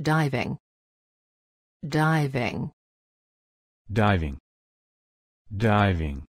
diving. Diving. Diving. Diving.